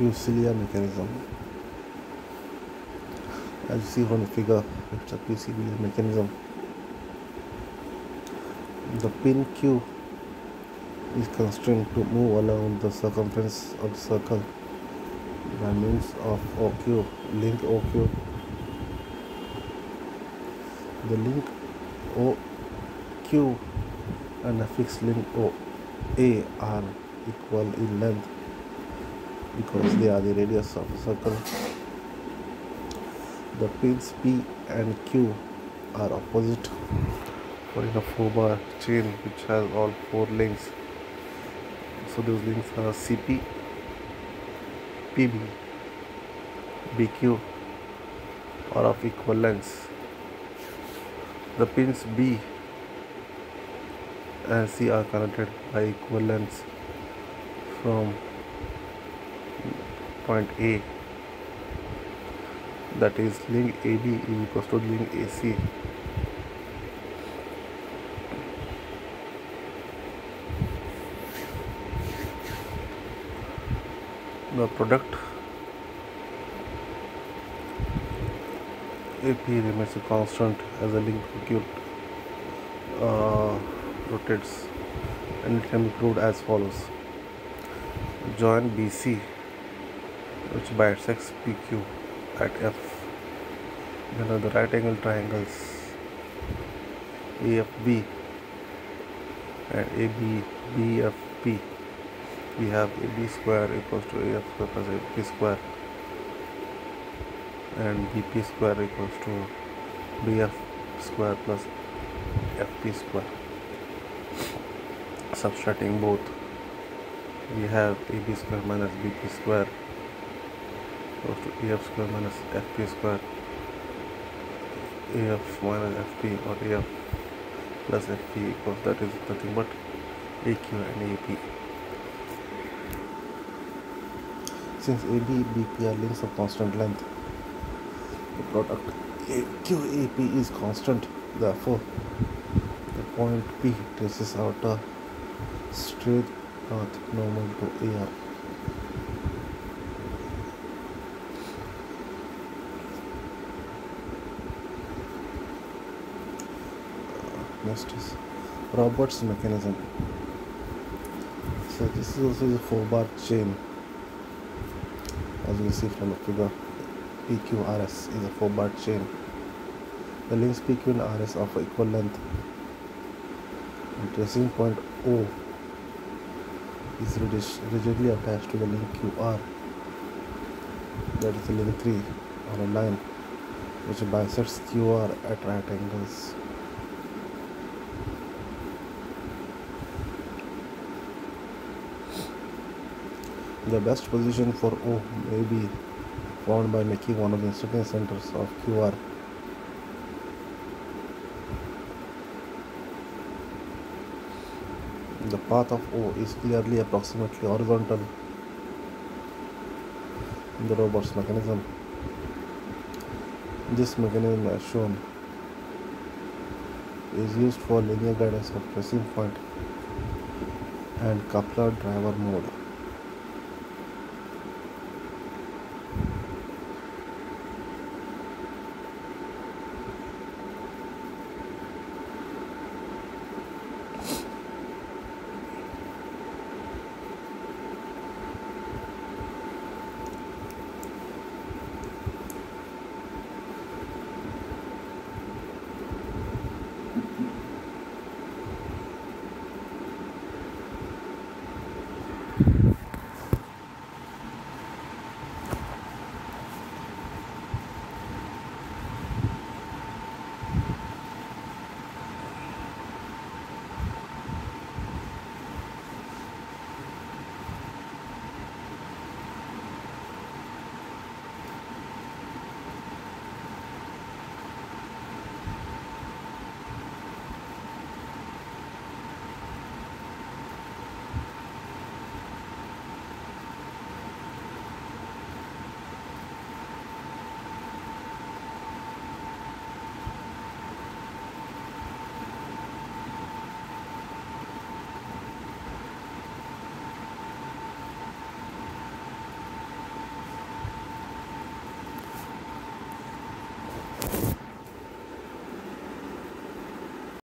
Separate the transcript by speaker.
Speaker 1: Peaucellier mechanism. As you see from the figure, it's a Peaucellier mechanism. The pin Q is constrained to move along the circumference of the circle by means of OQ, link OQ. The link OQ and a fixed link OA are equal in length because they are the radius of the circle. The pins P and Q are opposite for in a four bar chain which has all four links. So those links are CP, PB, BQ are of equal lengths. The pins B and C are connected by equal lengths from point A that is link AB is equals to link AC the product AP remains a constant as the link circuit uh, rotates and it can be proved as follows. Join BC which bisects PQ at F. Then are the right angle triangles AFB and AB BFP we have AB square equals to AF square plus AP square and BP square equals to BF square plus FP square. Subtracting both we have AB square minus BP square equals to AF square minus FP square. AF minus FP or AF plus FP equals that is nothing but AQ and AP since AB BP are links of constant length the product AQAP is constant. Therefore the point P traces out a straight path normal to AR next is Roberts mechanism. So this is also the four bar chain. As you see from the figure PQRS is a four bar chain. The links PQ and RS are of equal length. And tracing point O is rigidly attached to the link QR that is the link 3 on a line which bisects QR at right angles The best position for O may be found by making one of the instruction centers of QR. The path of O is clearly approximately horizontal in the Roberts mechanism. This mechanism as shown is used for linear guidance of pressing point and coupler driver mode.